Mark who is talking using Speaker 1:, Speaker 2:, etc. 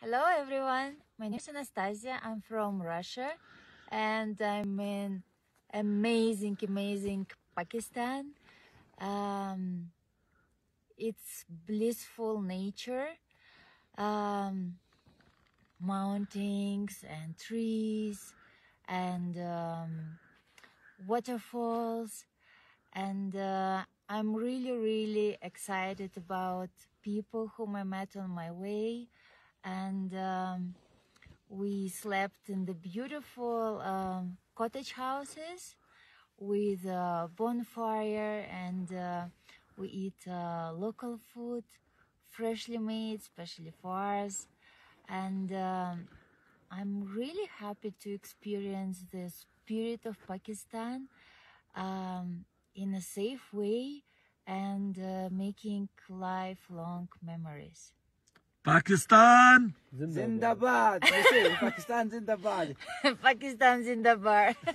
Speaker 1: Hello everyone, my name is Anastasia. I'm from Russia and I'm in amazing, amazing Pakistan. Um, it's blissful nature, um, mountains and trees and um, waterfalls and uh, I'm really, really excited about people whom I met on my way and um, we slept in the beautiful um, cottage houses with a bonfire and uh, we eat uh, local food freshly made especially for us and um, I'm really happy to experience the spirit of Pakistan um, in a safe way and uh, making lifelong memories.
Speaker 2: Pakistan!
Speaker 3: Zindabad. They say Pakistan Zindabad.
Speaker 1: Pakistan Zindabar.